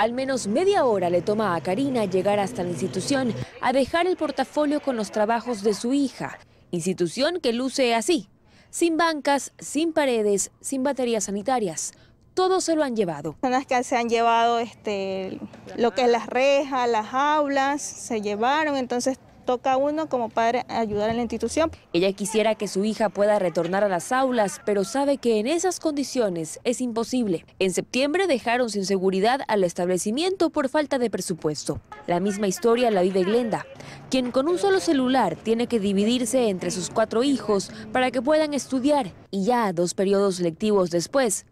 Al menos media hora le toma a Karina llegar hasta la institución a dejar el portafolio con los trabajos de su hija. Institución que luce así, sin bancas, sin paredes, sin baterías sanitarias. Todo se lo han llevado. Personas que se han llevado este, lo que es las rejas, las aulas, se llevaron, entonces toca uno como padre ayudar a la institución. Ella quisiera que su hija pueda retornar a las aulas, pero sabe que en esas condiciones es imposible. En septiembre dejaron sin seguridad al establecimiento por falta de presupuesto. La misma historia la vive Glenda, quien con un solo celular tiene que dividirse entre sus cuatro hijos para que puedan estudiar y ya dos periodos lectivos después,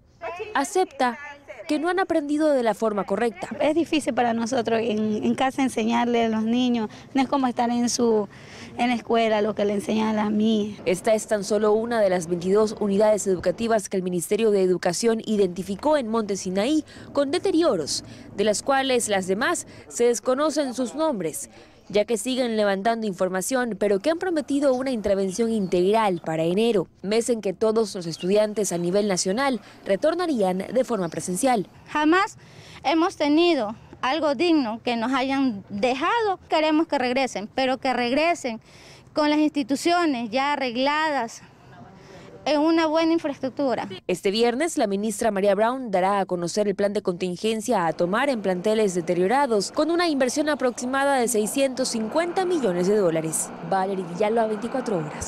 acepta que no han aprendido de la forma correcta. Es difícil para nosotros en, casa enseñarle a los niños, no es como estar en su en la escuela, lo que le enseñan a mí. Esta es tan solo una de las 22 unidades educativas que el Ministerio de Educación identificó en Monte Sinaí con deterioros, de las cuales las demás se desconocen sus nombres ya que siguen levantando información, pero que han prometido una intervención integral para enero, mes en que todos los estudiantes a nivel nacional retornarían de forma presencial. Jamás hemos tenido algo digno que nos hayan dejado, queremos que regresen, pero que regresen con las instituciones ya arregladas, en una buena infraestructura. Este viernes, la ministra María Brown dará a conocer el plan de contingencia a tomar en planteles deteriorados, con una inversión aproximada de 650 millones de dólares. Valerie Villalba, 24 horas.